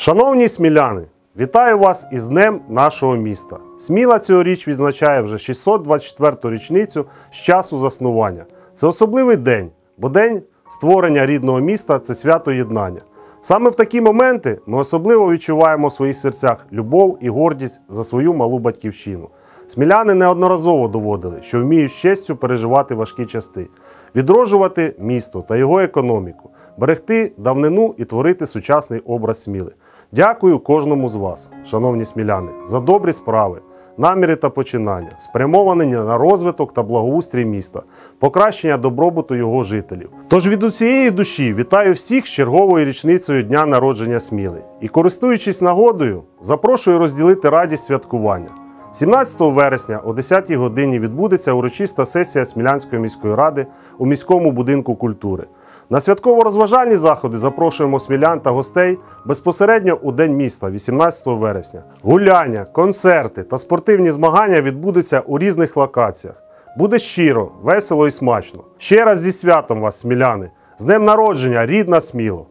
Шановні сміляни, вітаю вас із Днем нашого міста. Сміла цьогоріч відзначає вже 624-ту річницю з часу заснування. Це особливий день, бо день створення рідного міста це свято єднання. Саме в такі моменти ми особливо відчуваємо в своїх серцях любов і гордість за свою малу батьківщину. Сміляни неодноразово доводили, що вміють з честю переживати важкі части, відроджувати місто та його економіку, берегти давнину і творити сучасний образ сміли. Дякую кожному з вас, шановні сміляни, за добрі справи, наміри та починання, спрямовані на розвиток та благоустрій міста, покращення добробуту його жителів. Тож від усієї душі вітаю всіх з черговою річницею дня народження Сміли і, користуючись нагодою, запрошую розділити радість святкування. 17 вересня о 10 годині відбудеться урочиста сесія Смілянської міської ради у міському будинку культури. На святково-розважальні заходи запрошуємо смілян та гостей безпосередньо у День міста, 18 вересня. Гуляння, концерти та спортивні змагання відбудуться у різних локаціях. Буде щиро, весело і смачно. Ще раз зі святом вас, сміляни! З днем народження, рідна сміло!